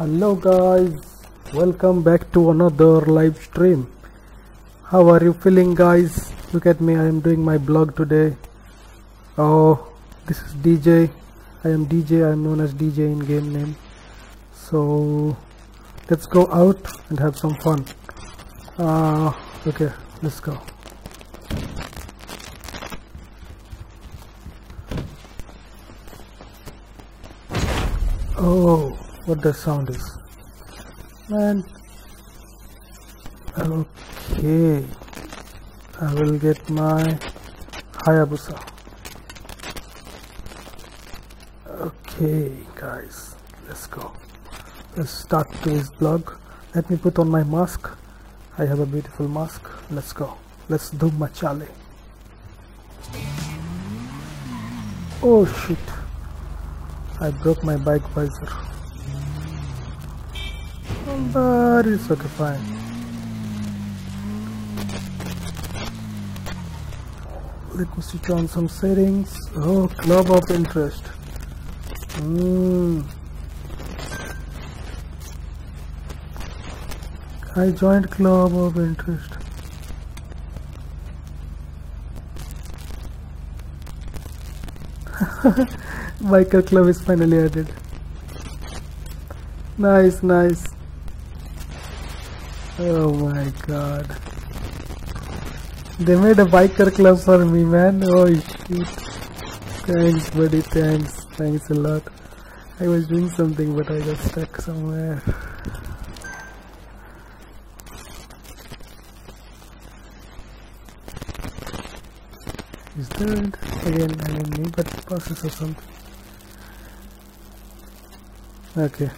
hello guys. Welcome back to another live stream. How are you feeling guys? Look at me. I am doing my blog today. Oh this is dj i am dj i am known as dj in game name. So let's go out and have some fun. Uh okay let's go. Oh what the sound is. Man okay I will get my Hayabusa. Okay guys let's go. Let's start today's vlog. Let me put on my mask. I have a beautiful mask. Let's go. Let's do machale. Oh shit. I broke my bike visor but it's okay fine let me switch on some settings. Oh club of interest. Hmm. I joined club of interest. Biker club is finally added. Nice nice oh my god. They made a biker club for me man. Oh shit. Thanks buddy. Thanks. Thanks a lot. I was doing something but i got stuck somewhere. Is that again i don't or something? Okay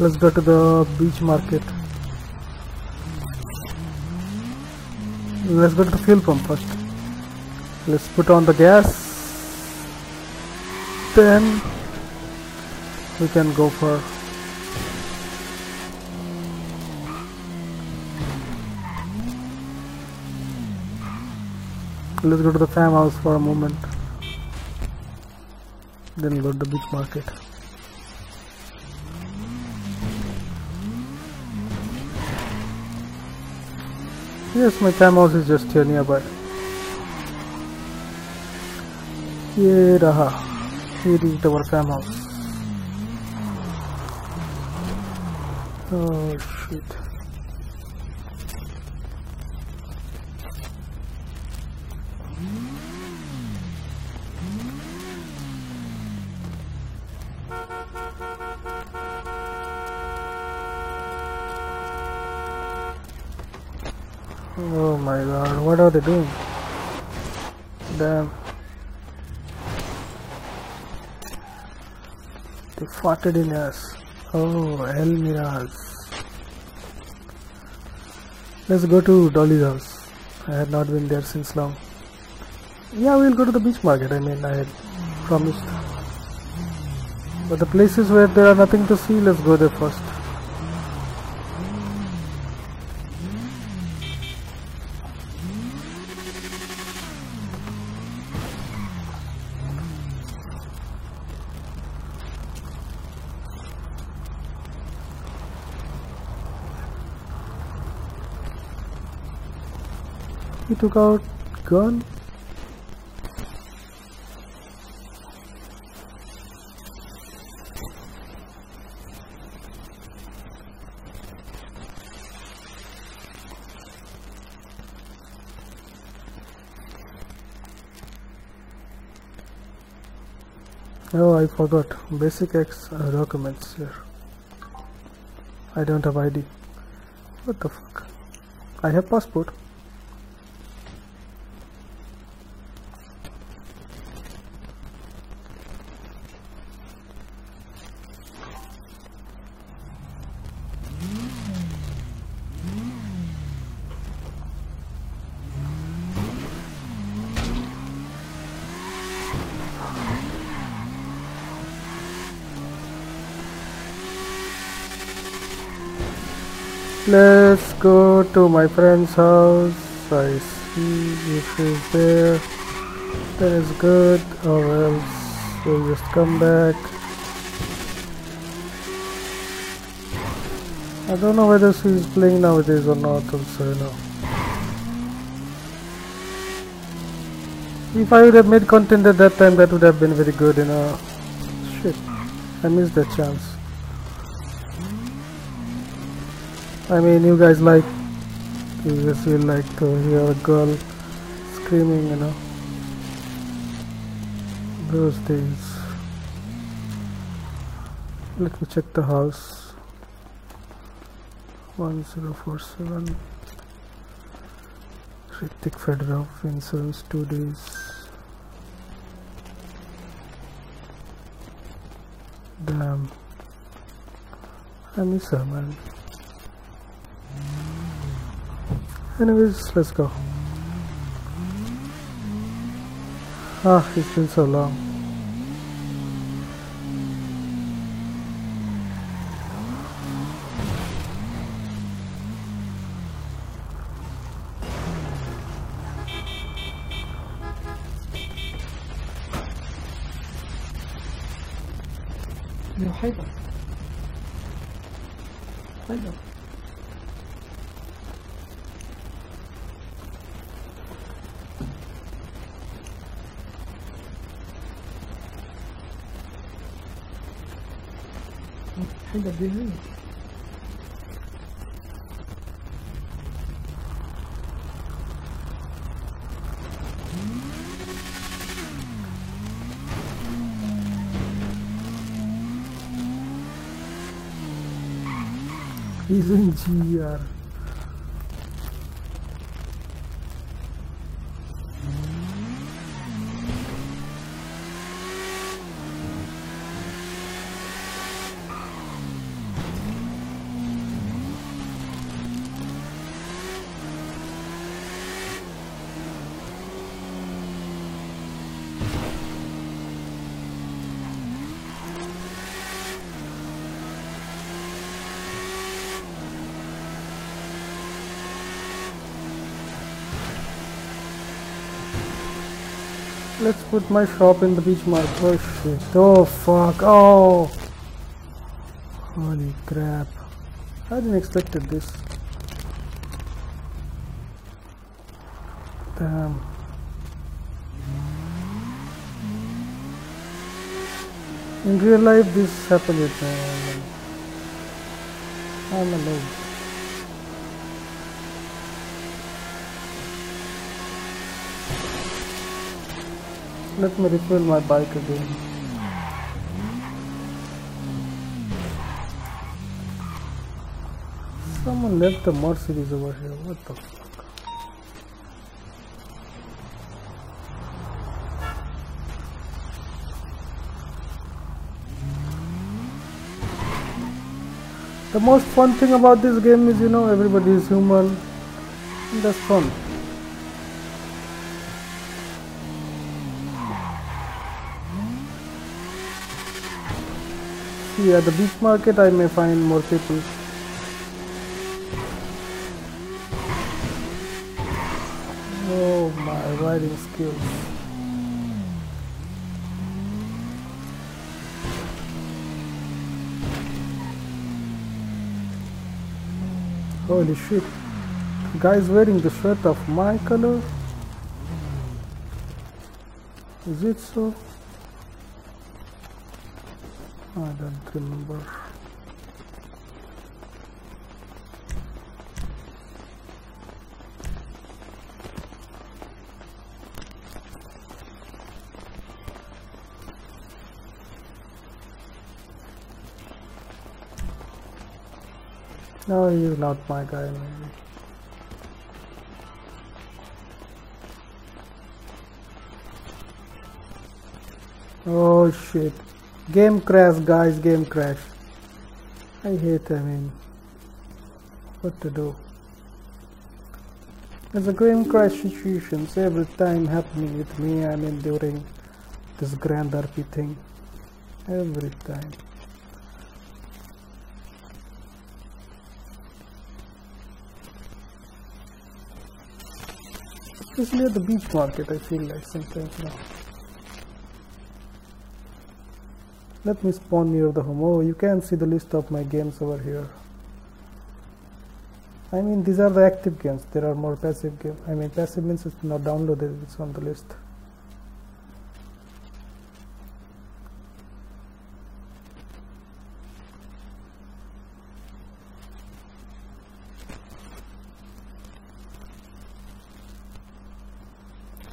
let's go to the beach market. Let's go to the fuel pump first. Let's put on the gas. Then we can go for let's go to the farmhouse for a moment. Then go to the beach market Yes, my Thamos is just here nearby. Here raha. Here is our Thamos. Oh shit. What are they doing? Damn. They farted in us. Oh, El Miraz. Let's go to Dolly's house. I had not been there since long. Yeah, we'll go to the beach market. I mean, I had promised. But the places where there are nothing to see, let's go there first. Took out gun. Oh, I forgot. Basic X uh, documents here. I don't have ID. What the fuck? I have passport. Let's go to my friend's house. I see if he's there. That is good, or else so just come back. I don't know whether she's playing nowadays or not also you know. If I would have made content at that time that would have been very good you know. Shit. I missed that chance I mean you guys like you just feel like uh, to hear a girl screaming you know? Those days. Let me check the house. 1047 Ritik Fedorov insurance two days. Damn. I miss her man Anyways, let's go. Ah, it's been so long. No, hide them. Hide them. ainda bem né? nenhum. Let's put my shop in the beach market. Oh shit. Oh fuck. Oh. Holy crap. I didn't expect this. Damn. In real life this happened with me. I'm alone. Let me refuel my bike again. Someone left the Mercedes over here. What the fuck? The most fun thing about this game is, you know, everybody is human. That's fun. See, at the beach market, I may find more people. Oh, my riding skills. Holy shit. Guy's wearing the shirt of my color? Is it so? I don't remember. No, you're not my guy maybe. Oh shit. Game crash guys, game crash. I hate I mean what to do. There's a game crash situations every time happening with me I mean during this grand RP thing. Every time. Especially at the beach market I feel like sometimes now. Let me spawn near the home. Oh you can see the list of my games over here. I mean these are the active games. There are more passive games. I mean passive means it's not downloaded. It's on the list.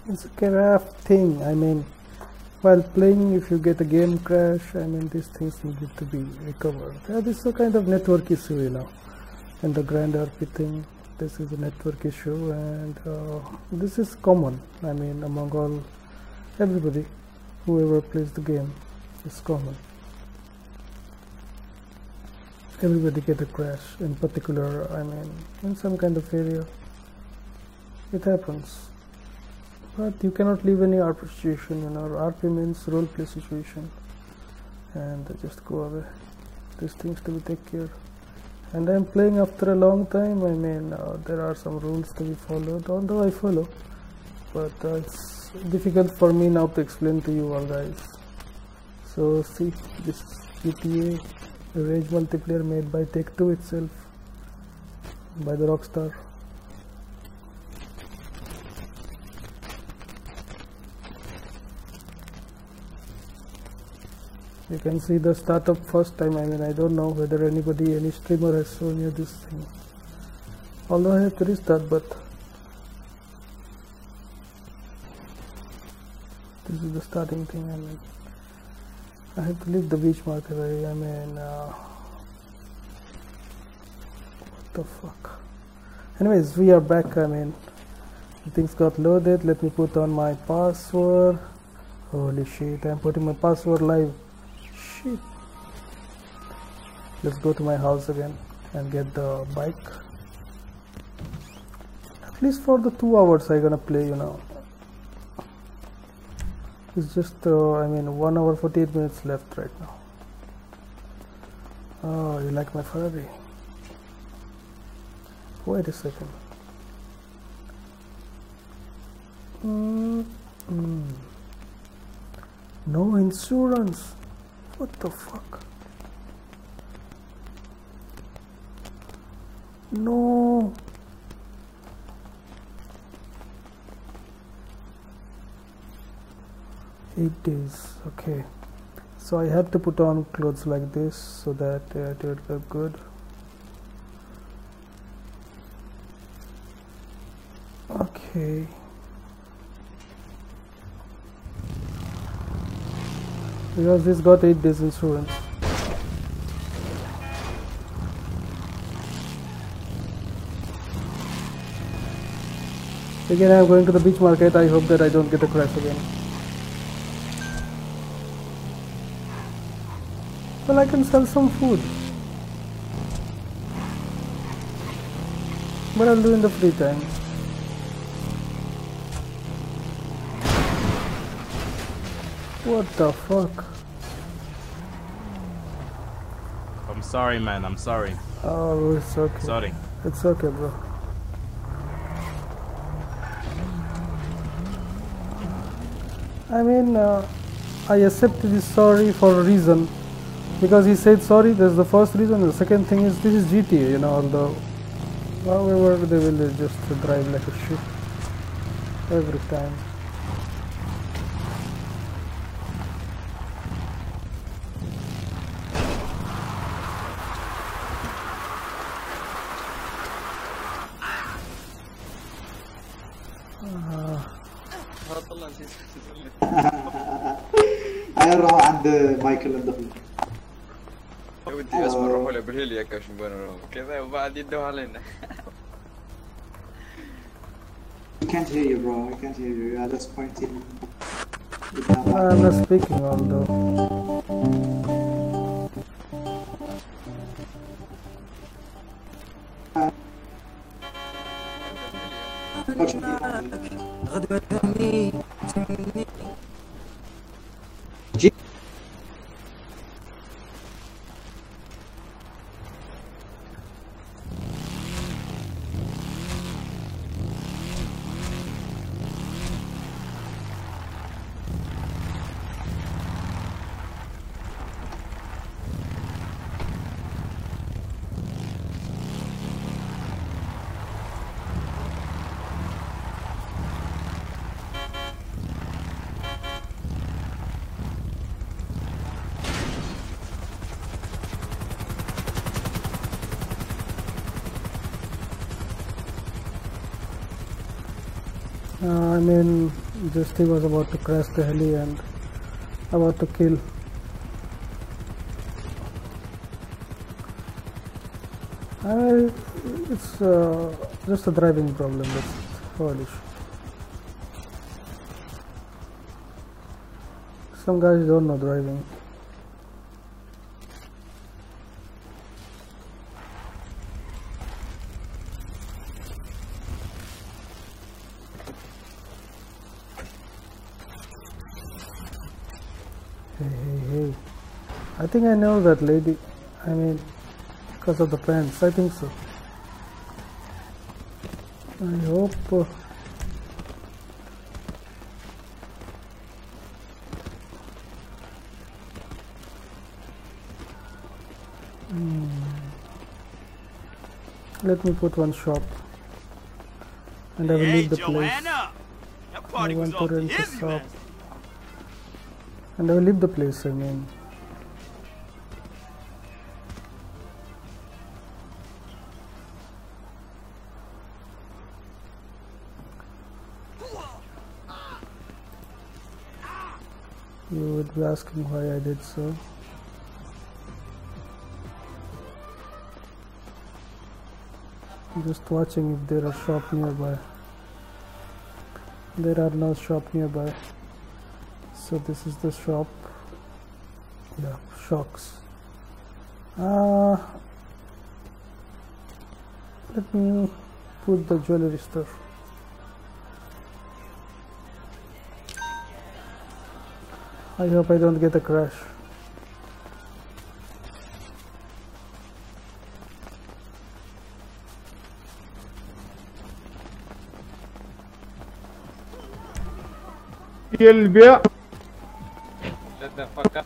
It's a craft thing. I mean while playing if you get a game crash I mean these things need to be recovered. Yeah, this is a kind of network issue you know. And the grand RP thing this is a network issue and uh, this is common. I mean among all everybody whoever plays the game is common. Everybody get a crash in particular I mean in some kind of area. It happens but you cannot leave any RP situation you know RP means role play situation. And just go away. These things to be take care. And I'm playing after a long time I mean uh, there are some rules to be followed although I follow. But uh, it's difficult for me now to explain to you all guys. So see this is GTA Rage multiplayer made by Take-Two itself by the Rockstar you can see the startup first time. I mean I don't know whether anybody any streamer has shown you this thing. Although I have to restart but this is the starting thing I mean. I have to leave the beach marker I mean uh, what the fuck? Anyways we are back I mean. Things got loaded. Let me put on my password. Holy shit I'm putting my password live shit let's go to my house again and get the bike. At least for the two hours I'm gonna play you know. It's just uh, I mean 1 hour 48 minutes left right now. Oh you like my Ferrari? Wait a second. Mm -mm. no insurance what the fuck? No. Eight days okay. So I had to put on clothes like this so that it would look good. Okay because this got 8 days insurance again I'm going to the beach market. I hope that I don't get a crash again. Well I can sell some food. But I'll do in the free time What the fuck? I'm sorry, man. I'm sorry. Oh, it's okay. Sorry. It's okay, bro. I mean, uh, I accept this sorry for a reason because he said sorry. That's the first reason. The second thing is this is GTA, you know. Although, however, they will just drive like a shit every time. نروح عند مايكل ندخل يا ودي بس بنروح له بالهيليا كاش نروح كذا وبعد يدوا علينا I can't hear you bro I can't hear you yeah that's pointing I'm not speaking, although. mean, just he was about to crash the heli and about to kill. I, it's uh, just a driving problem. That's all issue. Some guys don't know driving. Hey, hey, hey. I think I know that lady. I mean, because of the pants. I think so. I hope. Uh, hmm. Let me put one shop. And I will leave the place. I want to rent a shop. And I will leave the place, I mean. You would be asking why I did so. Just watching if there are shop nearby. There are no shop nearby. So this is the shop. Yeah, shocks. Uh, let me put the jewelry store. I hope I don't get a crash. Kill bear. Shut the fuck up.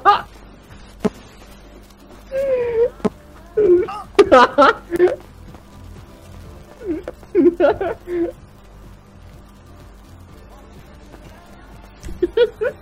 Ha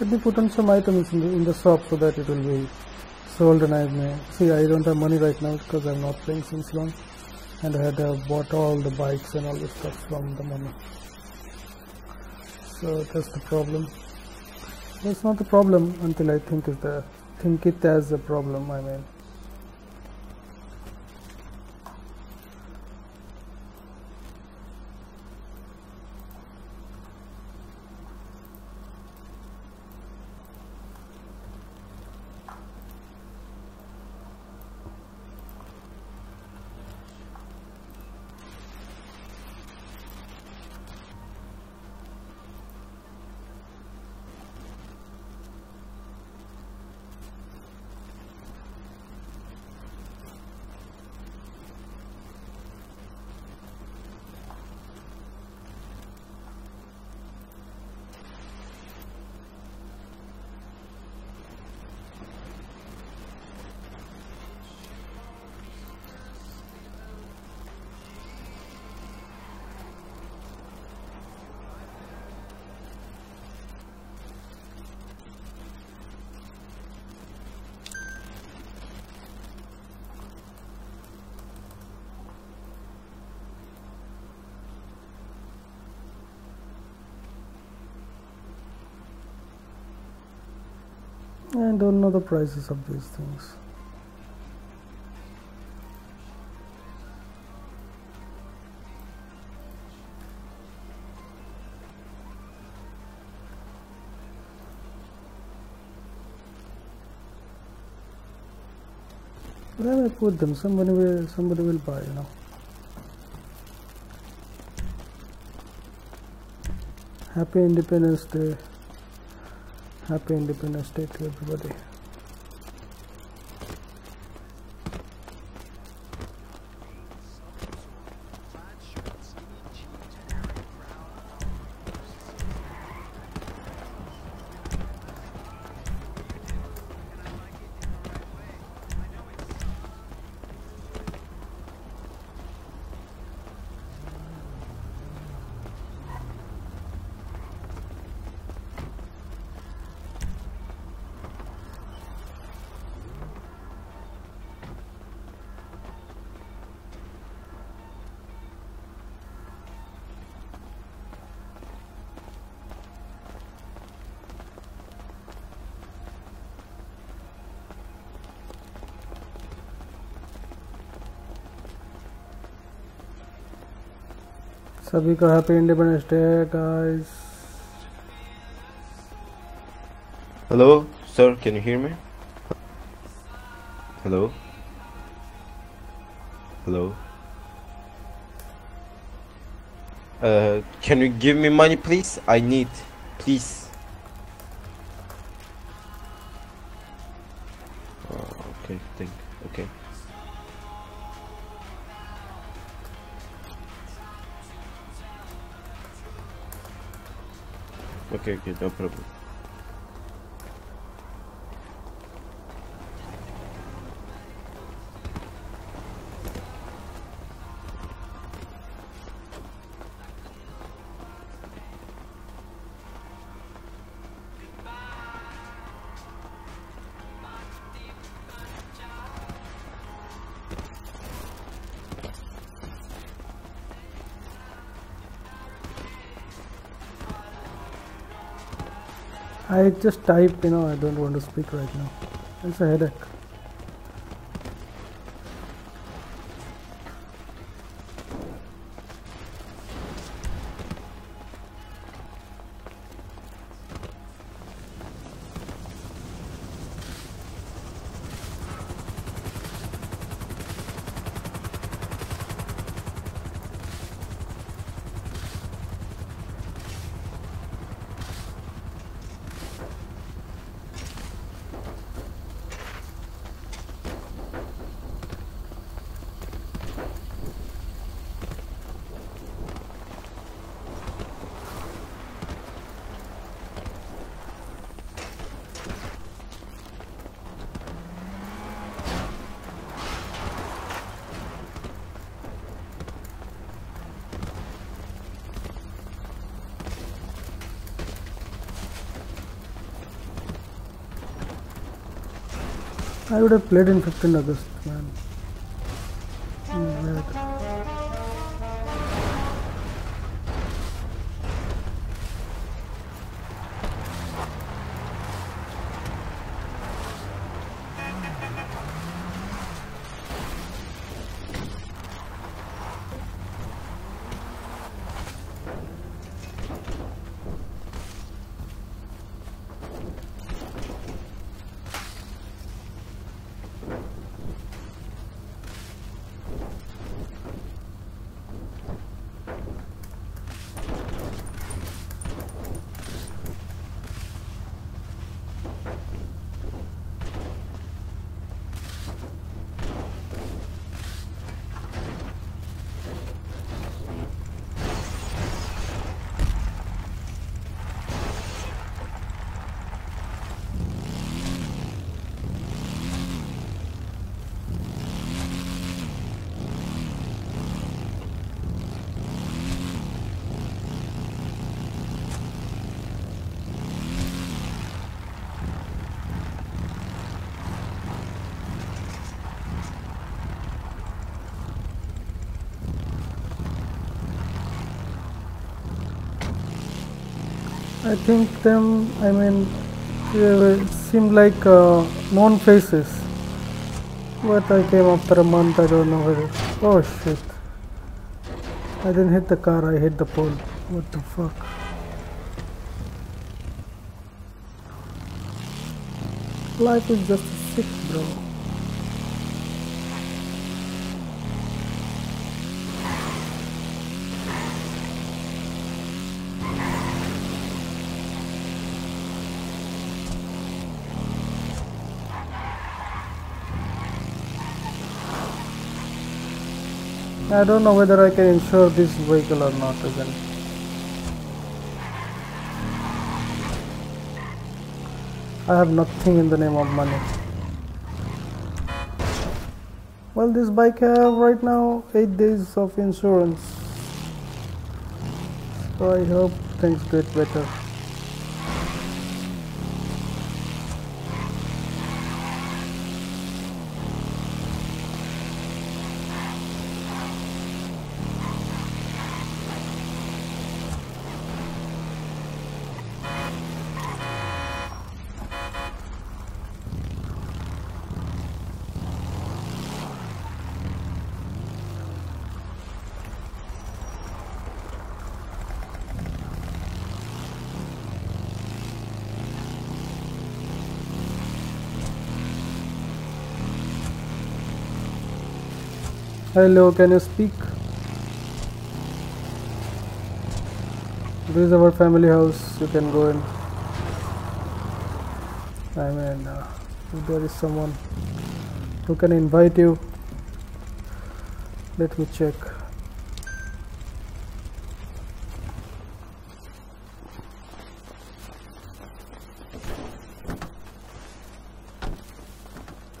Let me put on some items in the, in the shop so that it will be sold and I may see I don't have money right now because I'm not playing since long and I had uh, bought all the bikes and all the stuff from the money. So that's the problem. That's not the problem until I think is the think it as a problem. I mean. Don't know the prices of these things. Where I put them? Somebody will somebody will buy, you know. Happy Independence Day. Happy Independence Day to everybody. सभी को happy independence day guys Hello, sir, can you hear me? Hello? Hello? Uh, can you give me money, please? I need, please. Okay, okay, no problem. Just typed, you know, I don't want to speak right now. It's a headache. I would have played in 15 August, man. Mm, weird. I think them, I mean, They seem like uh, known faces. But I came after a month, I don't know whether. Oh shit. I didn't hit the car, I hit the pole. What the fuck? Life is just sick, bro. I don't know whether I can insure this vehicle or not again. I have nothing in the name of money. Well, this bike have right now 8 days of insurance. So I hope things get better. Hello, can you speak? This is our family house. You can go in. I mean, uh, if there is someone who can invite you, let me check.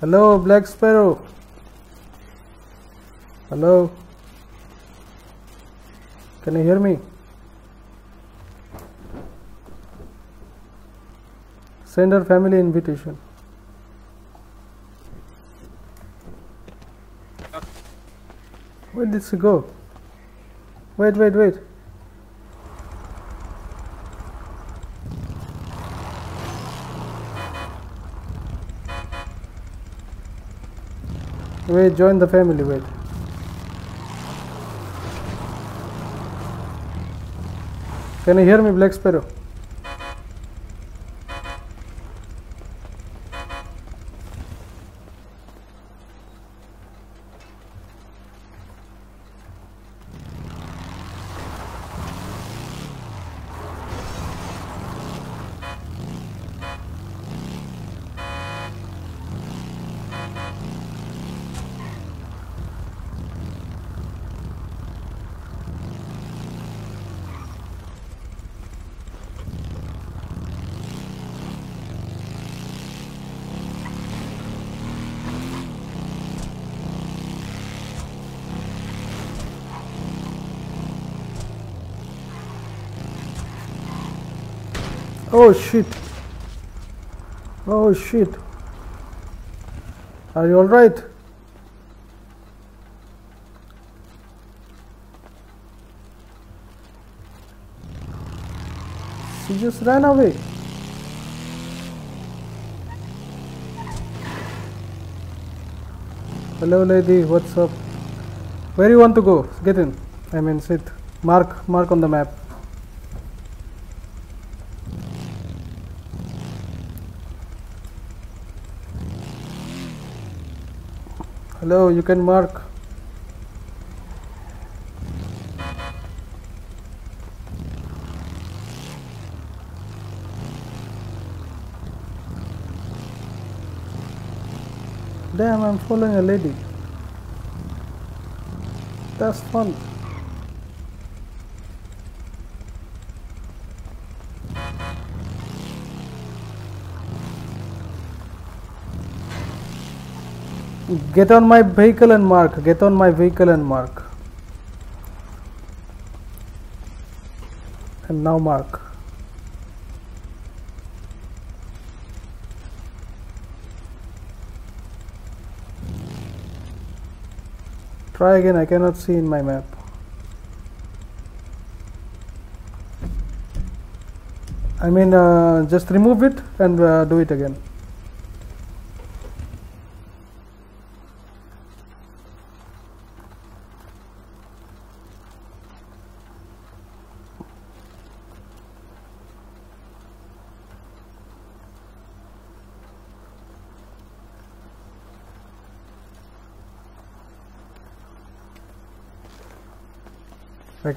Hello, Black Sparrow. Hello? Can you hear me? Send her family invitation. Where did she go? Wait, wait, wait. Wait, join the family, wait. Can you hear me, Black Sparrow? Oh shit. Oh shit. Are you alright? She just ran away. Hello lady, what's up? Where you want to go? Get in. I mean sit. Mark mark on the map. Hello, you can mark. Damn, I'm following a lady. That's fun. Get on my vehicle and mark. Get on my vehicle and mark. And now mark. Try again, I cannot see in my map. I mean, uh, just remove it and uh, do it again.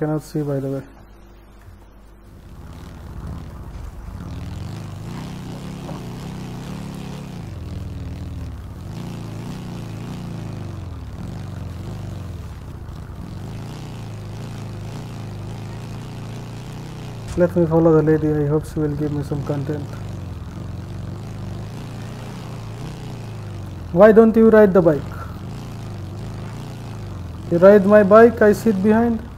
Cannot see by the way. Let me follow the lady. I hope she will give me some content. Why don't you ride the bike? You ride my bike, I sit behind.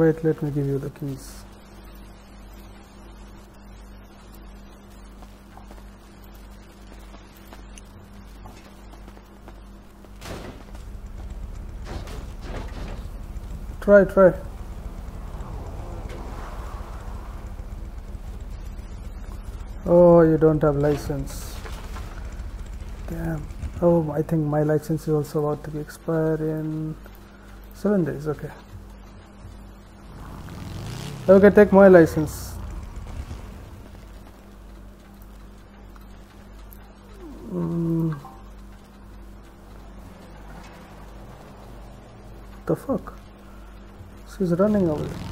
Wait, let me give you the keys. Try, try. Oh, you don't have license. Damn. Oh, I think my license is also about to be expired in seven days. Okay. Okay, take my license. Mm. The fuck? She's running away.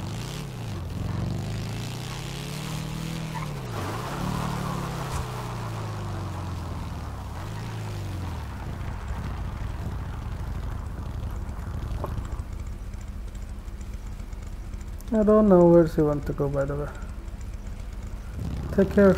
I don't know where she wants to go by the way. Take care.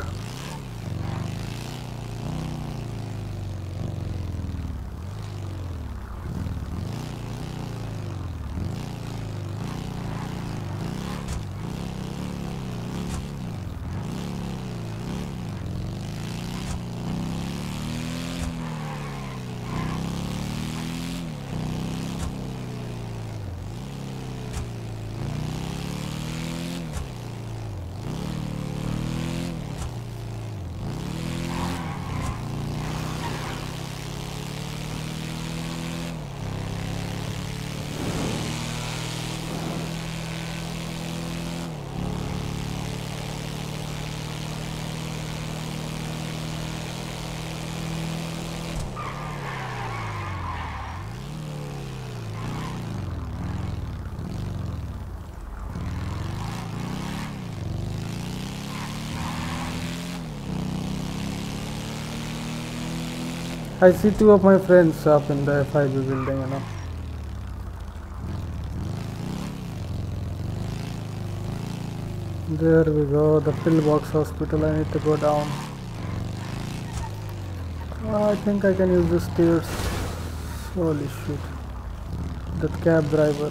I see two of my friends up in the FIB building, you know. There we go, the pillbox hospital. I need to go down. Oh, I think I can use the stairs. Holy shit. That cab driver.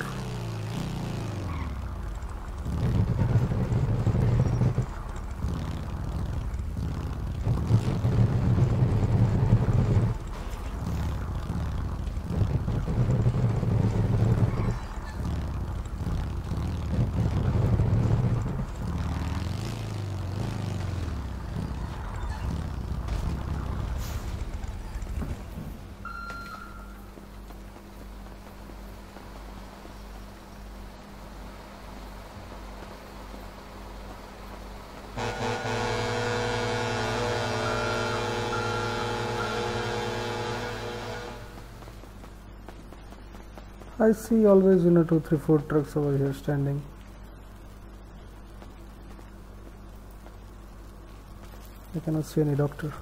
I see always you know two three four trucks over here standing. I cannot see any doctor.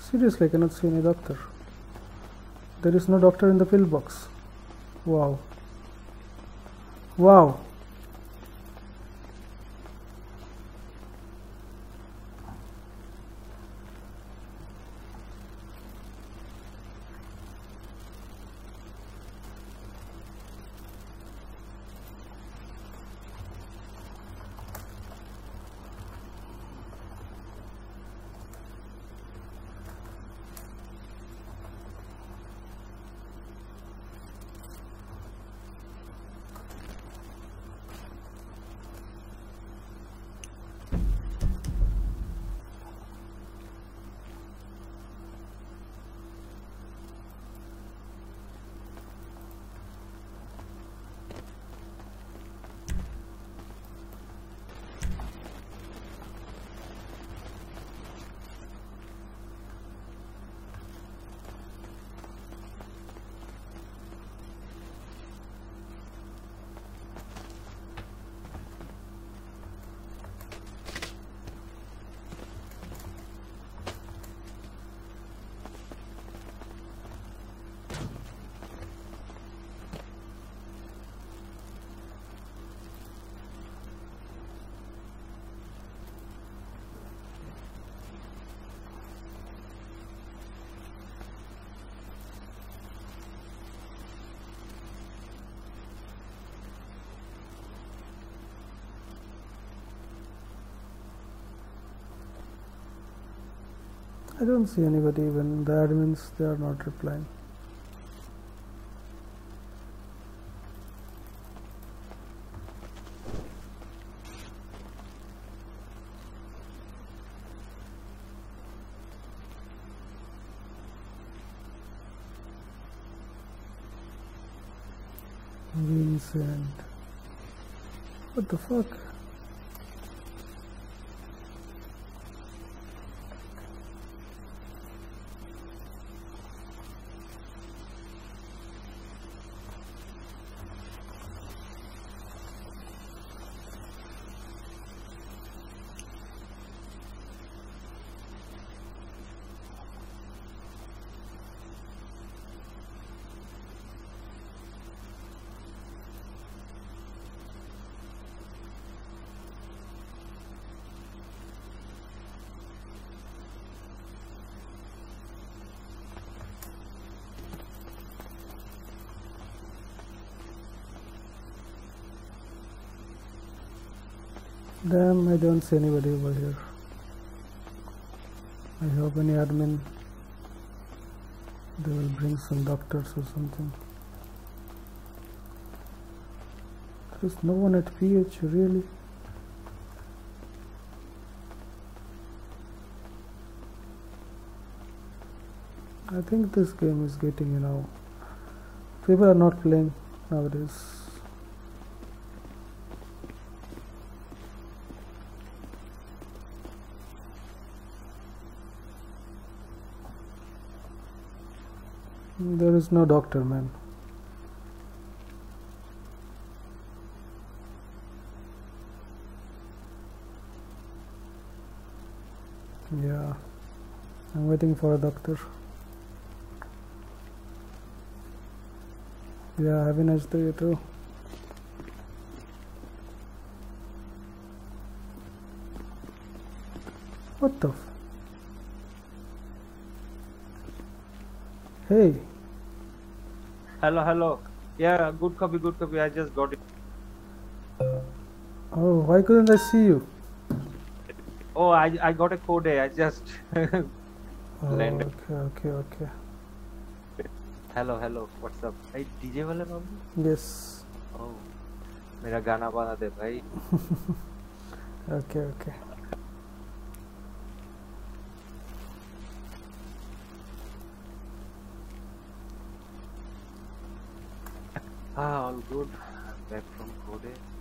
Seriously, I cannot see any doctor. There is no doctor in the pillbox. Wow. Wow. Don't see anybody even the admins they are not replying. Vincent. What the fuck? Damn, I don't see anybody over here. I hope any admin they will bring some doctors or something. There is no one at PH really. I think this game is getting you know people are not playing nowadays. Is no doctor, man. Yeah, I'm waiting for a doctor. Yeah, have a nice day, you too. What the? Hey. Hello, hello. Yeah, good copy, good copy. I just got it. Oh, why couldn't I see you? Oh, I I got a code. I just. Oh, Landed. okay, okay, okay. hello, hello. What's up? Hey, DJ वाले बाबू. Yes. Oh, मेरा गाना बना दे भाई. Okay, okay. Good. Back from Code.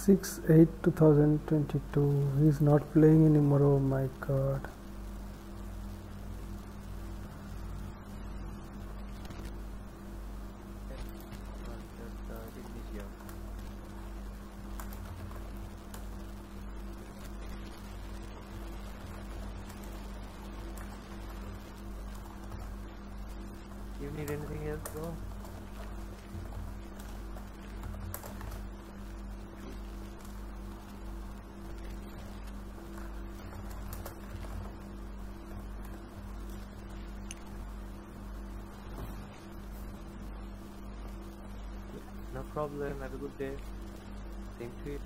6 8 2022 he's not playing anymore. Oh my god. Day. Same you.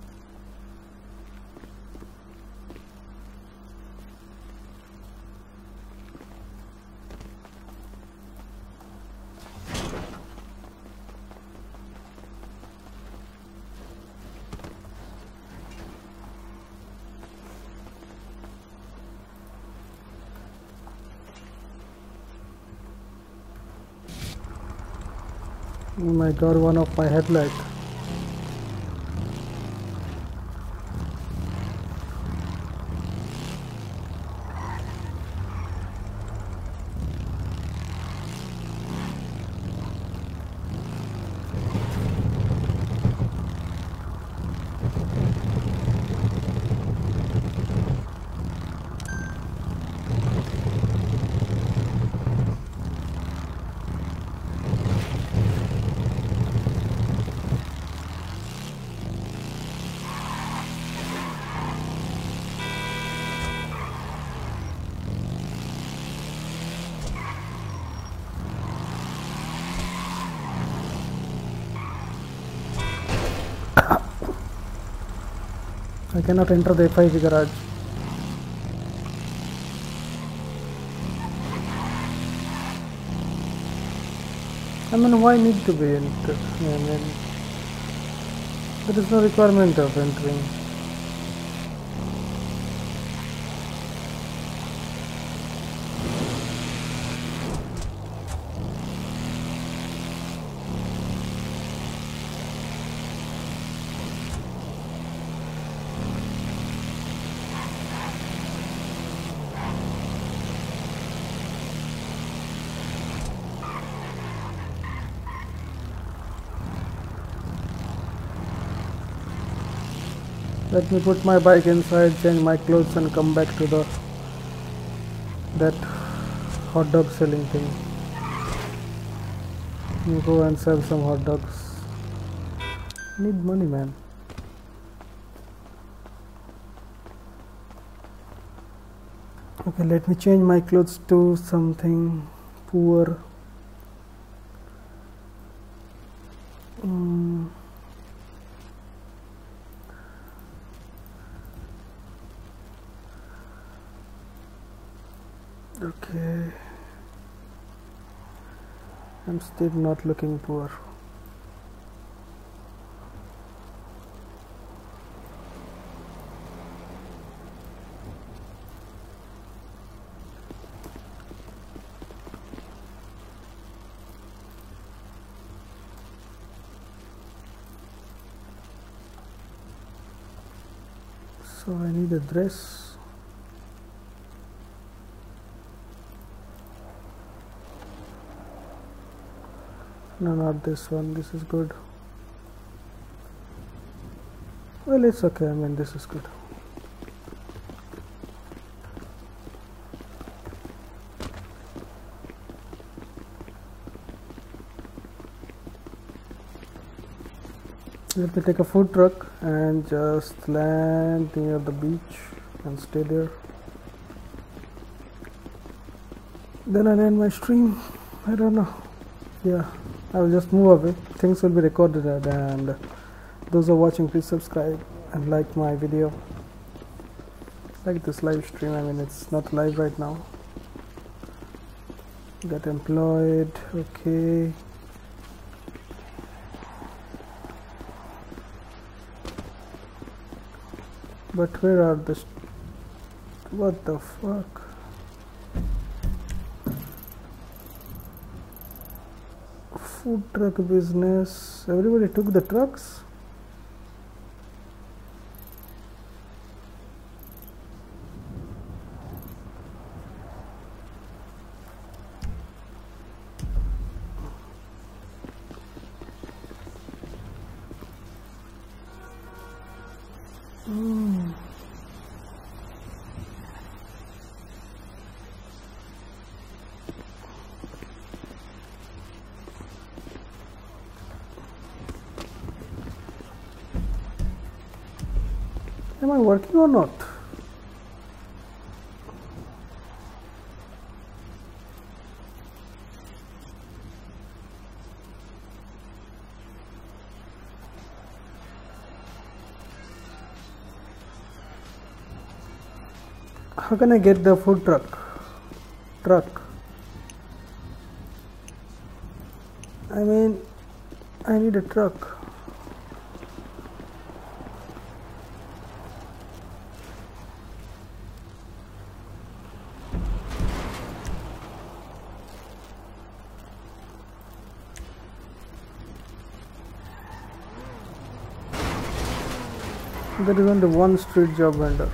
Oh my god, one of my headlight. I cannot enter the FIB garage. I mean, why need to be entered? I mean, there is no requirement of entering. Let me put my bike inside, change my clothes, and come back to the that hot dog selling thing. You go and sell some hot dogs. Need money, man. Okay, let me change my clothes to something poor. Mm. Okay. I'm still not looking poor. So I need a dress. No, not this one. This is good. Well, it's okay. I mean, this is good. Let me take a food truck and just land near the beach and stay there. Then I'll end my stream. I don't know. Yeah, I will just move away. Things will be recorded and those are watching, please subscribe and like my video. Like this live stream. I mean, it's not live right now. Get employed. Okay. But where are the. What the fuck? Food truck business. Everybody took the trucks? Or not? How can I get the food truck? Truck. I mean, I need a truck. There is only one street job vendor.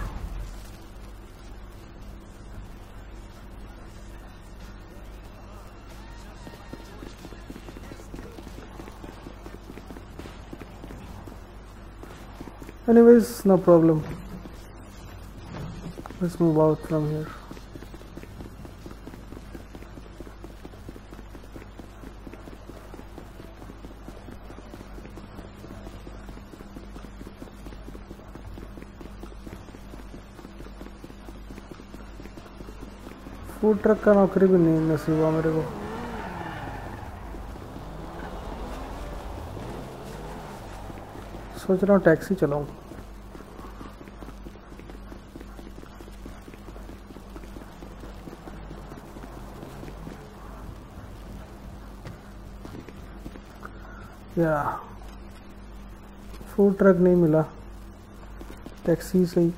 Anyways, no problem. Let's move out from here. Food truck का नौकरी भी नहीं नसीब हुआ मेरे को। सोच रहा हूँ टैक्सी चलाऊ। या फ़ूड ट्रक नहीं मिला। टैक्सी सही।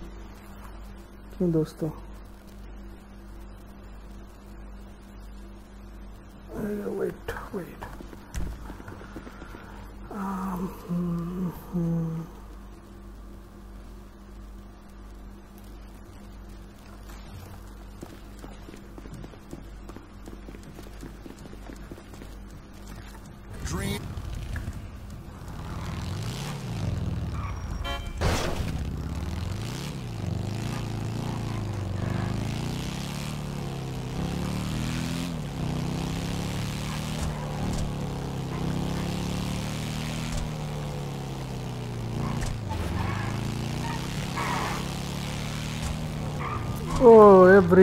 क्यों दोस्तों?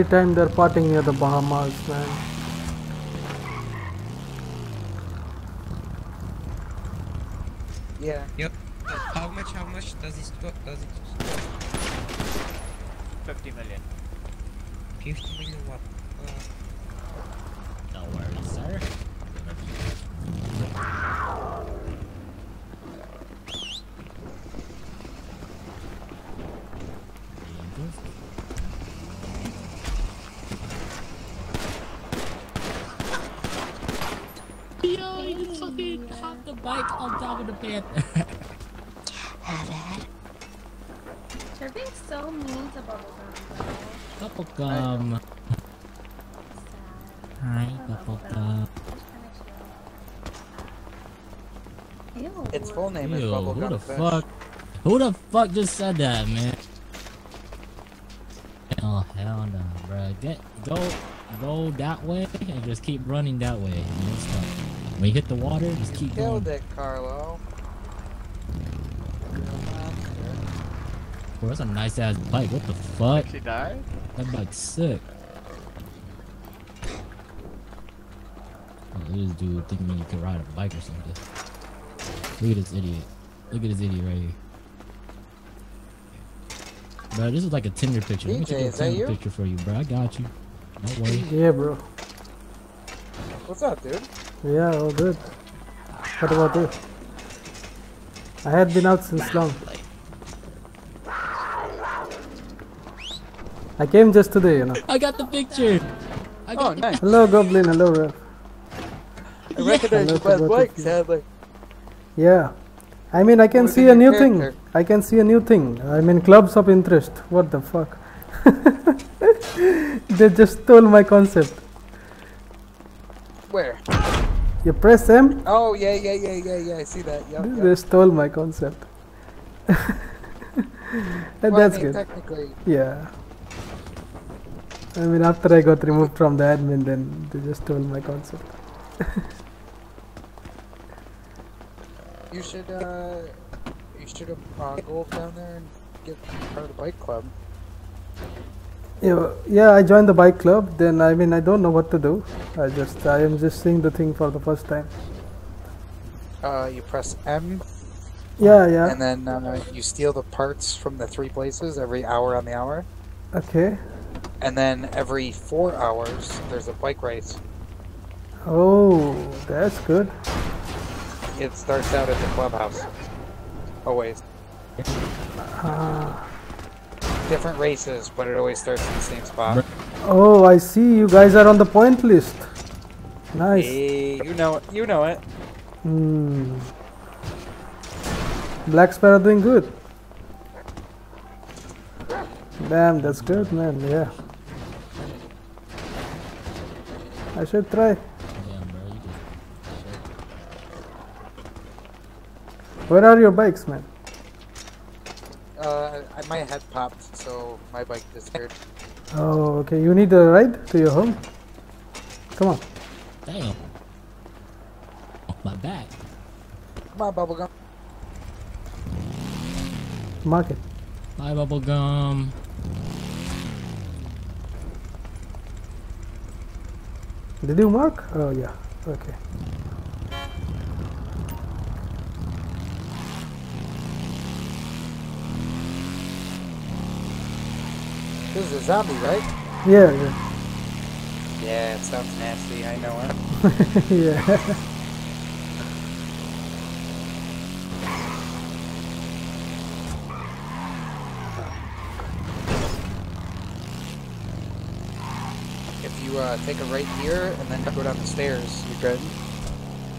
Every time they're partying near the Bahamas, man. Yeah. Yep. How much? How much does it cost? Does it? cost? 50 million. 50 million what? Uh, No worries, sir. Yo, you fucking hopped the bike on top of the panther. They're being so mean to Bubblegum, though. Bubblegum. Hi, Bubblegum. Ew. Its full name is Ew, who the Fish. fuck? Who the fuck just said that, man? Oh hell no, bro. Get go go that way and just keep running that way. and stop. When you hit the water, just keep Killed going. it, Carlo. Bro, that's a nice ass bike. What the fuck? She died? That bike's sick. Oh, this dude thinking he could ride a bike or something. Look at this idiot. Look at this idiot right here. Bro, this is like a Tinder picture. Let me DJ, take a is that Tinder you? picture for you, bro. I got you. Don't worry. Yeah, bro. What's up, dude? Yeah, all good. What about you? I had been out since long. I came just today, you know. I got the picture. I got Oh, nice. Hello, Goblin. Hello, Rev. I recognize Hello you to by both of Blake, you. sadly. Yeah. I mean, I can What see is a your new thing. character? I can see a new thing. I mean, clubs of interest. What the fuck? they just stole my concept. Where? You press M, Oh, yeah, yeah, yeah, yeah, yeah. I see that. Yep, they yep. stole my concept. and Well, I that's mean, good. Technically, Yeah. I mean, after I got removed from the admin, then they just stole my concept. you should, uh, you should uh, go down there and get part of the bike club. Yeah, yeah, I joined the bike club. Then I mean, I don't know what to do. I just, I am just seeing the thing for the first time. Uh, you press M, Yeah, yeah. and then uh, you steal the parts from the three places every hour on the hour. Okay. And then every four hours, there's a bike race. Oh, that's good. It starts out at the clubhouse. Always. Ah. Different races, but it always starts in the same spot. Oh, I see. You guys are on the point list. Nice. Hey, you know it. You know it. Hmm. Black Sparrow doing good. Damn, that's good, man. Yeah. I should try. Damn, bro. You just Where are your bikes, man? Uh, I- my head popped, so my bike disappeared. Oh, okay. You need a ride to your home? Come on. Damn. Oh, my back. Come on, bubblegum. Mark it. Bye, bubblegum. Did you mark? Oh, yeah. Okay. This is a zombie, right? Yeah, yeah. Yeah, it sounds nasty. I know it. yeah. you uh, take a right here and then go down the stairs, you're good.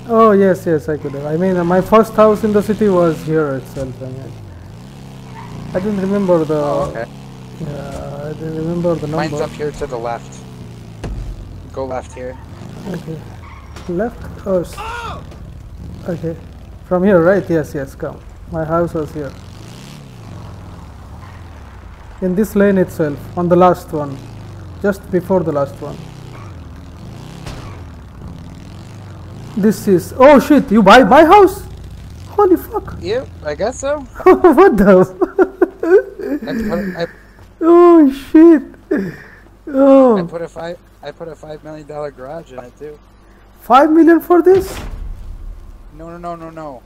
Oh yes, yes, I could have. I mean, uh, my first house in the city was here itself. I mean, I didn't remember the. Oh, okay. Yeah, I didn't remember the number. Mine's up here to the left. Go left here. Okay. Left? Oh. Okay. From here, right? Yes, yes, come. My house was here. In this lane itself, on the last one. Just before the last one. This is. Oh shit, you buy my house? Holy fuck. Yep, I guess so. what the? I I, oh shit. I Oh. put a five. I put a five million dollar garage in it too. Five million for this? No, no, no, no, no.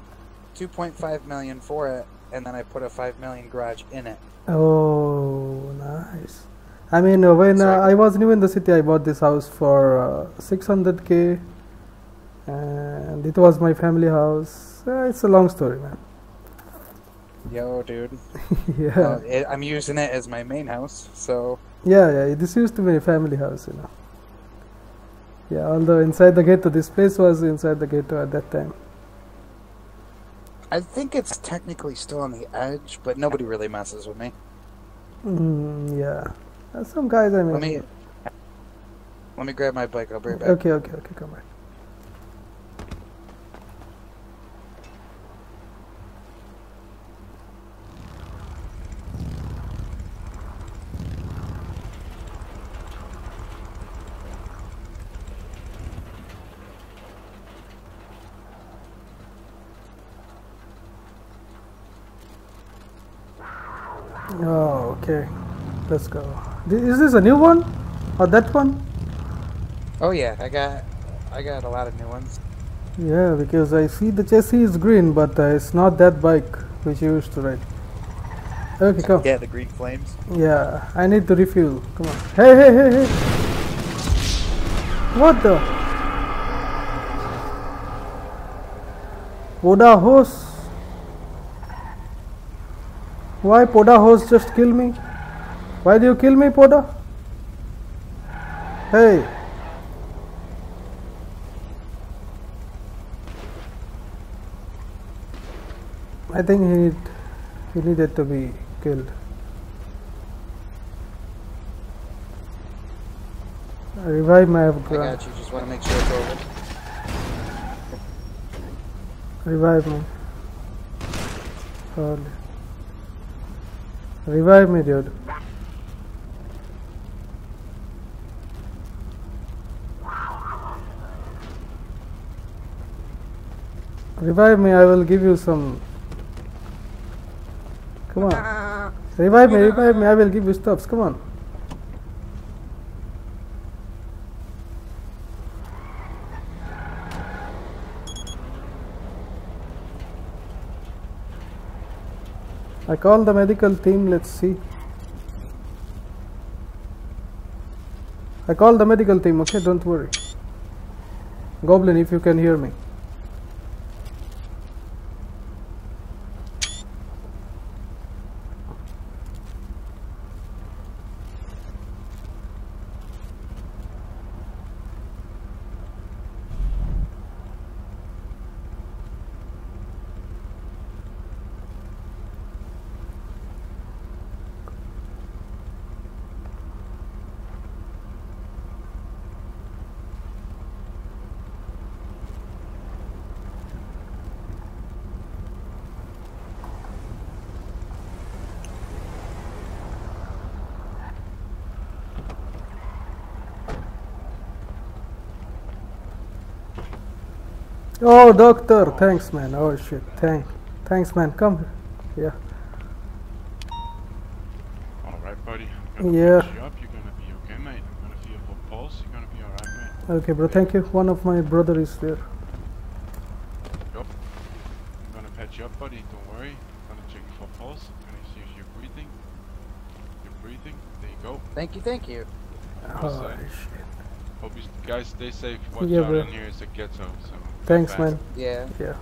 Two point five million for it, and then I put a five million garage in it. Oh, nice. I mean, uh, when uh, I was new in the city, I bought this house for uh, 600k, and it was my family house. Uh, it's a long story, man. Yo, dude. yeah, Uh, it, I'm using it as my main house, so yeah, yeah. This used to be a family house, you know. Yeah, although inside the ghetto, this place was inside the ghetto at that time. I think it's technically still on the edge, but nobody really messes with me. Mm, yeah, Uh, some guys I mean. Let me let me grab my bike. I'll be right back. Okay, okay, okay. Come back. Oh, okay. Let's go. Is this a new one? Or that one? Oh yeah, I got I got a lot of new ones. Yeah, because I see the chassis is green, but uh, it's not that bike which you used to ride. Okay, come. Yeah, the green flames. Yeah, I need to refuel. Come on. Hey, hey, hey, hey. What the? Poda horse? Why Poda horse just kill me? Why do you kill me, Poda? Hey. I think he need, he needed to be killed. Revive my I got you. Just want to make sure it's over. Revive me. Holy. Revive me, dude. Revive me, I will give you some. Come on. Revive me, revive me, I will give you stuffs. Come on. I call the medical team, let's see. I call the medical team, okay? Don't worry. Goblin, if you can hear me. Oh, doctor, thanks, man. Oh shit, thank, thanks, man. Come, yeah, All right, buddy. I'm gonna Yeah. patch you up. You're gonna be okay, mate. I'm gonna feel for pulse. You're gonna be all right, mate. okay, bro. Thank you. One of my brother is there. Yup. I'm gonna patch you up, buddy. Don't worry. I'm gonna check you for pulse. I'm gonna see if you're breathing. You're breathing. There you go. Thank you, thank you. Oh shit. Hope you guys stay safe. Watch Yeah, out bro. in here. It's a ghetto. So. Thanks, man. Yeah. Yeah.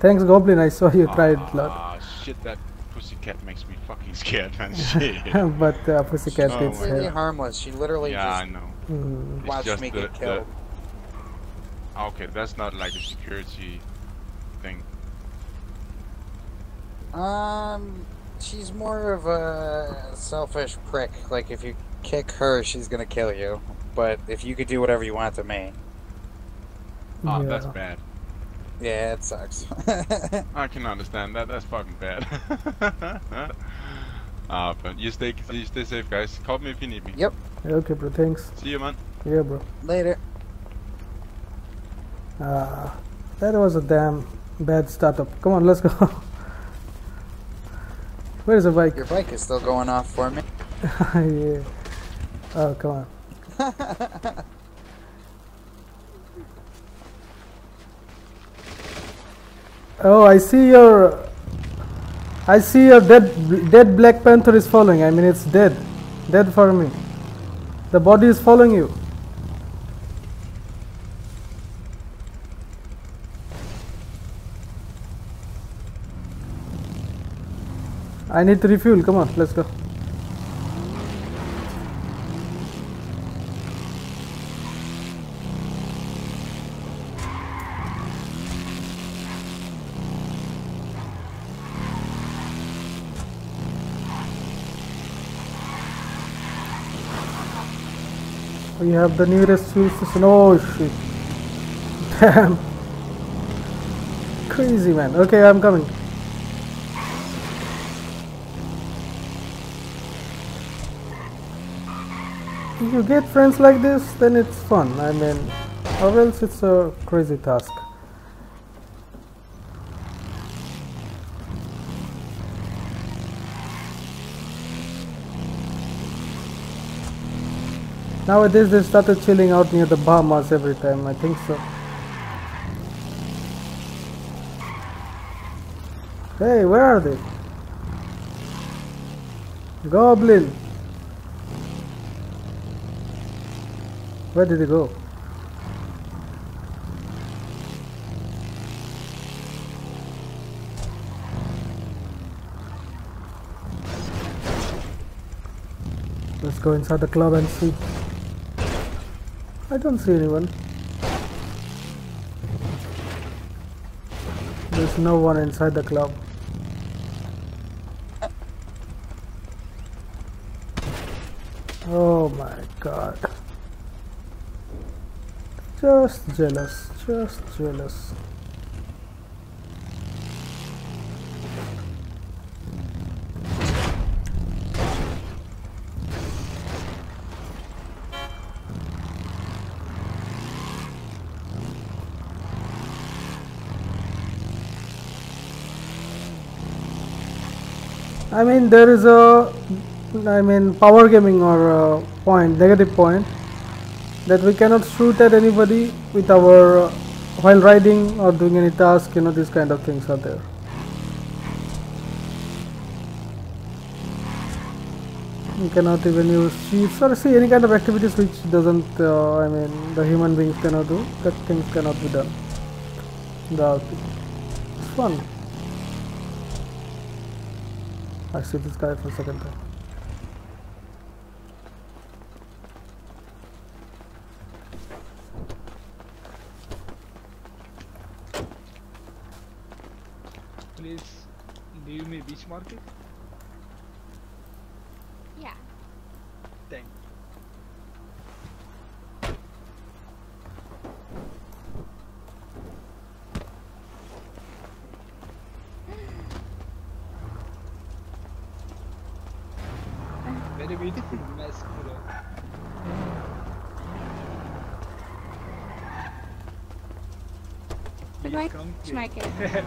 Thanks, Goblin. I saw you tried a lot. Ah, shit. That pussycat makes me fucking scared, man. Shit. but uh, Pussycat did my Completely harmless. She literally Yeah, I know. It's just me the- get the- killed. Okay, that's not like a security thing. Um, she's more of a selfish prick. Like if you kick her, she's gonna kill you. But if you could do whatever you want to me, Oh, that's bad. yeah, it sucks. I can understand that. That's fucking bad. uh, but you stay, you stay safe, guys. Call me if you need me. Yep. Yeah, okay, bro. Thanks. See you, man. Yeah, bro. Later. Ah, that was a damn bad startup. Come on, let's go. Where's the bike? Your bike is still going off for me. yeah. Oh, come on. Oh, I see your. I see your dead, dead Black Panther is following. I mean, it's dead, dead for me. The body is following you. I need to refuel. Come on, let's go. Have the nearest fuel station. Oh shit. Damn. Crazy man. Okay, I'm coming. If you get friends like this, then it's fun. I mean, or else it's a crazy task. Nowadays they started chilling out near the Bahamas every time, I think so. Hey, where are they? Goblin! Where did he go? Let's go inside the club and see. I don't see anyone. There's no one inside the club. Oh my god. Just jealous, just jealous. I mean, there is a, I mean, power gaming or point, negative point, that we cannot shoot at anybody with our, uh, while riding or doing any task, you know, these kind of things are there. You cannot even use sheets or see any kind of activities which doesn't, uh, I mean, the human beings cannot do, that things cannot be done. The, it's fun. I see this guy for a second time. Please leave me beach market. Very beautiful mess, bro. Good Please night, come here. Schmecker.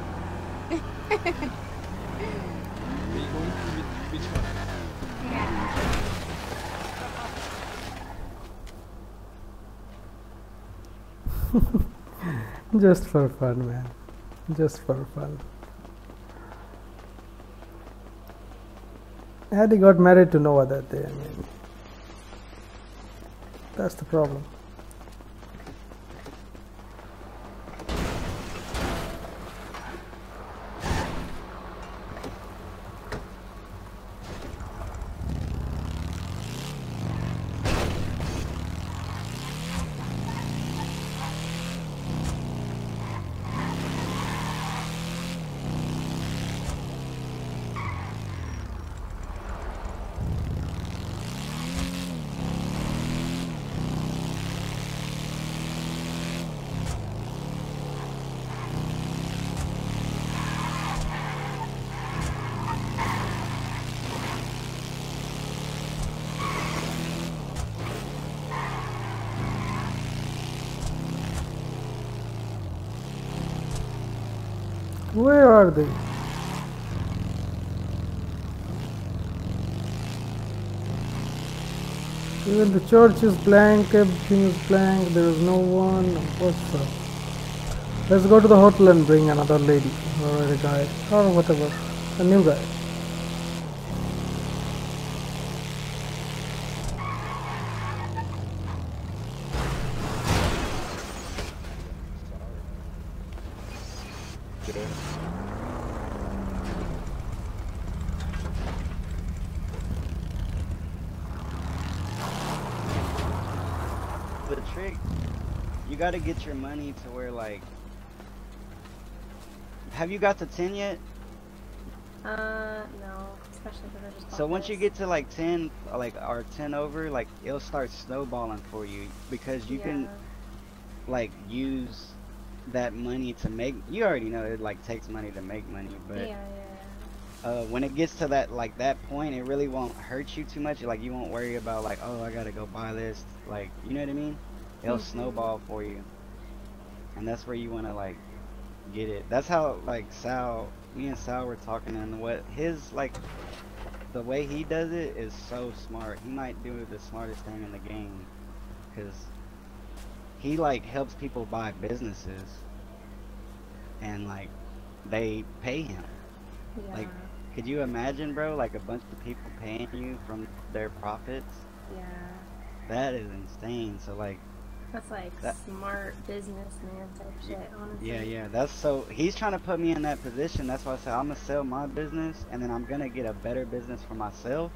We going to beach- beach yeah. Just for fun, man. Just for fun. Had he got married to that day, I mean. That's the problem. Where are they? Even the church is blank, everything is blank, there is no one. What's up? Let's go to the hotel and bring another lady or a guy or whatever. A new guy. The trick, you gotta get your money to where like. Have you got to 10 yet? Uh, no, especially because I just. So once you get to like 10, like or 10 over, like it'll start snowballing for you because you can like use that money to make. You already know it like takes money to make money, but Yeah, yeah. uh, when it gets to that like that point, it really won't hurt you too much. Like you won't worry about like oh I gotta go buy this. Like you know what I mean? It'll snowball for you, and that's where you wanna like get it. That's how like Sal, me and Sal were talking, and what his like the way he does it is so smart. He might do the smartest thing in the game, cause he like helps people buy businesses, and like they pay him. Yeah. Like, could you imagine, bro? Like a bunch of people paying you from their profits. Yeah. That is insane. So like, That's like That- smart businessman type shit, honestly. yeah, yeah. That's so. He's trying to put me in that position. That's why I said I'm gonna sell my business, and then I'm gonna get a better business for myself,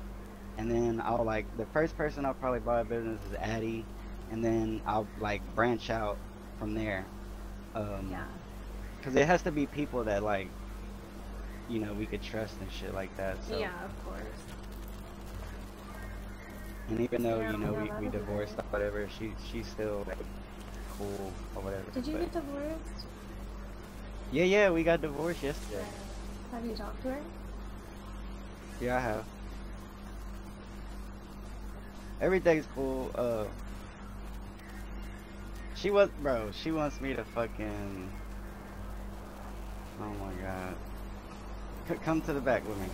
and then I'll like the first person I'll probably buy a business is Addy, and then I'll like branch out from there. Um, Yeah. Cause it has to be people that like, you know, we could trust and shit like that. So. Yeah, of course. And even though Yeah, you know we, we divorced or whatever, she she's still like cool or whatever. Did you but- get divorced? Yeah, yeah, we got divorced yesterday. Have you talked to her? Yeah, I have. Everything's cool. Uh, she was, bro. She wants me to fucking. Oh my god. C- come to the back with me.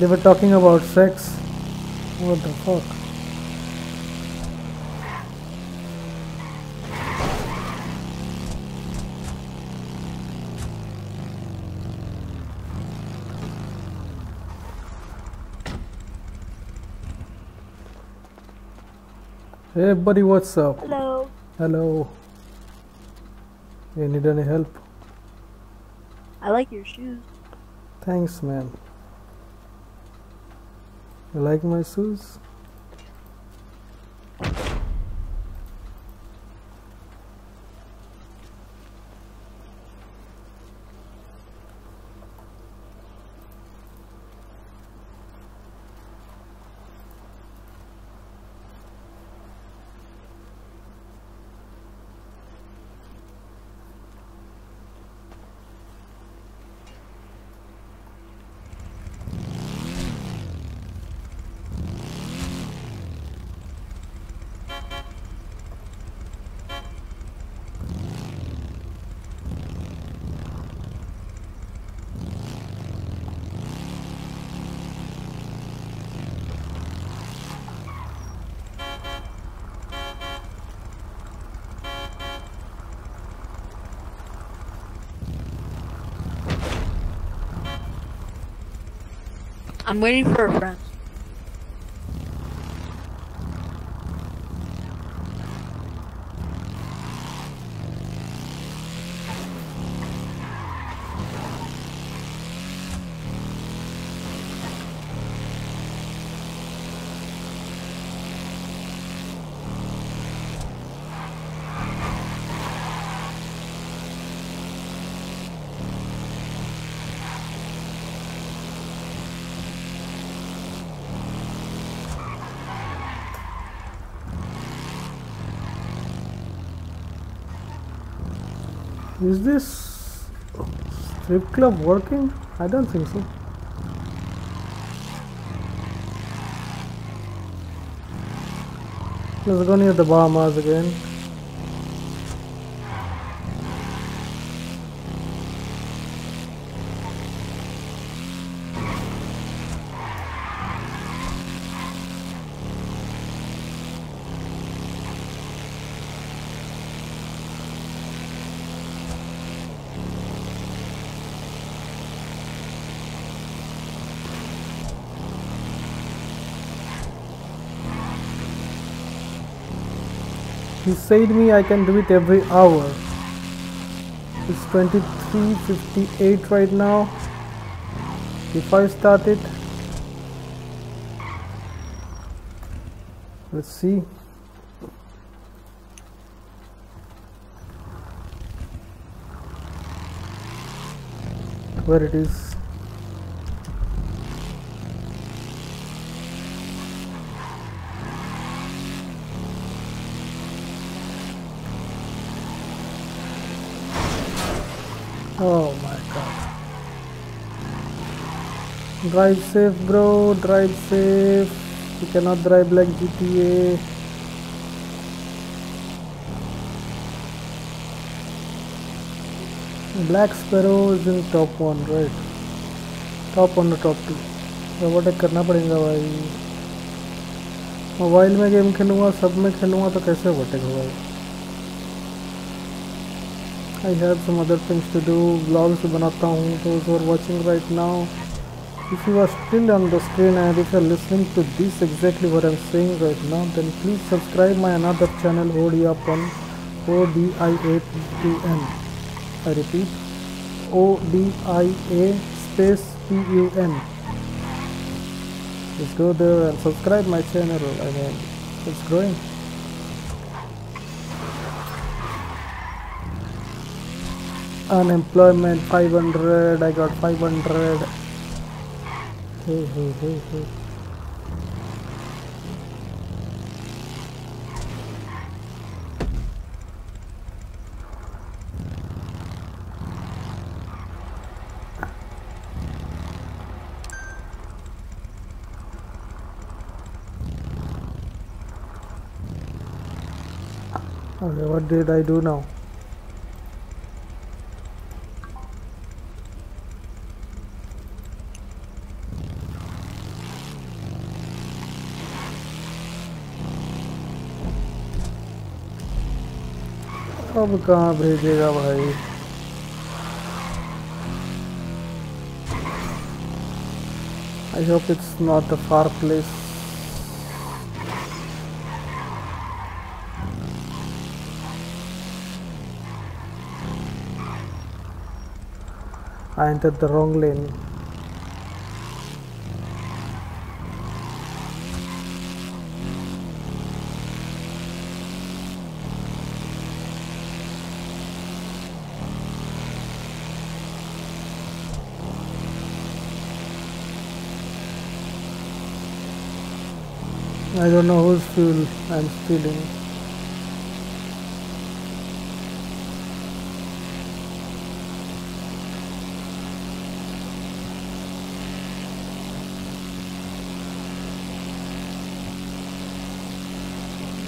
They were talking about sex. What the fuck? Hey buddy, what's up? Hello. Hello. You need any help? I like your shoes. Thanks, man. You like my shoes? I'm waiting for a friend. Is this strip club working? I don't think so. Let's go near the Bahamas again. He said me I can do it every hour. It's 23.58 right now. If I start it, let's see. Where it is. Drive safe bro, drive safe. You cannot drive like GTA. Black Sparrow is in top one, right? Top one or top two. Overtake करना पड़ेगा भाई mobile में game खेलूँगा सब में खेलूँगा तो कैसे overtake होगा I have some other things to do vlogs बनाता हूँ are watching right now if you are still on the screen and if you are listening to this exactly what I'm saying right now then please subscribe my another channel ODIAPUN O-D-I-A-P-U-N I repeat O-D-I-A space P-U-N just go there and subscribe my channel I mean it's growing. Unemployment 500 I got 500 hey hey hey hey okay what did I do now अब कहाँ भेजेगा भाई I hope it's not a far place I entered the wrong lane I don't know whose fuel I'm stealing.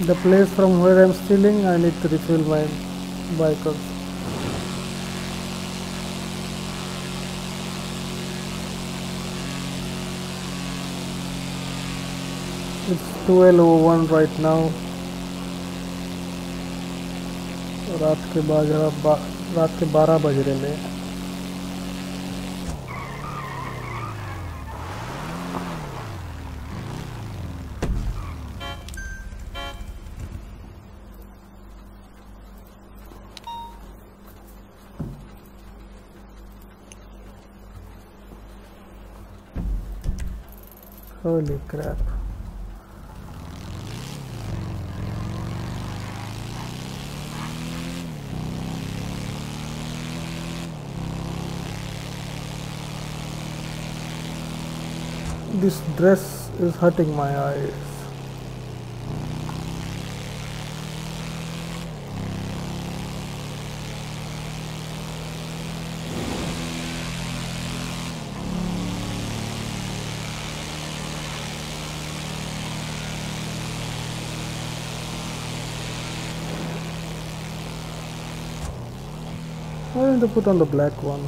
The place from where I'm stealing, I need to refill my bike also. 12:01 right now. रात के बारह बा, रात के 12 बज रहे हैं Holy crap. This dress is hurting my eyes. Why don't they put on the black one?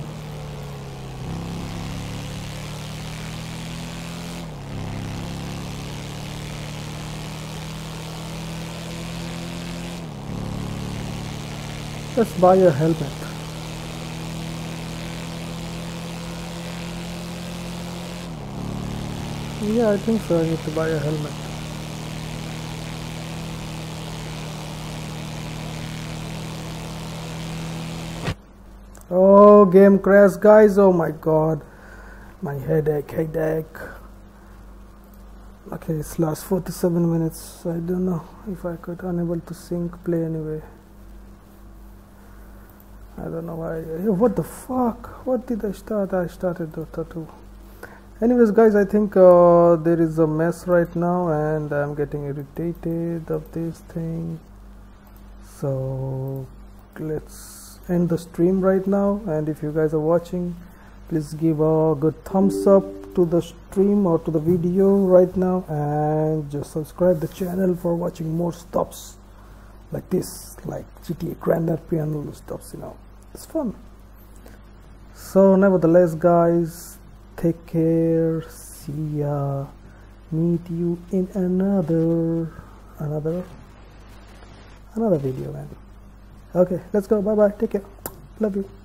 Let's buy a helmet. Yeah, I think so. I need to buy a helmet. Oh, game crash, guys. Oh my god. My headache, headache. Okay, it's last 47 minutes. I don't know if I could unable to sync play anyway. I don't know why. What the fuck? What did I start? I started Dota 2. Anyways, guys, I think uh, there is a mess right now, and I'm getting irritated of this thing. So let's end the stream right now. And if you guys are watching, please give a good thumbs up to the stream or to the video right now, and just subscribe the channel for watching more stops like this, like GTA Grand Theft Piano stops. You know, it's fun. So, nevertheless, guys, take care. See ya. Meet you in another, another, another video, man. Okay, let's go. Bye bye. Take care. Love you.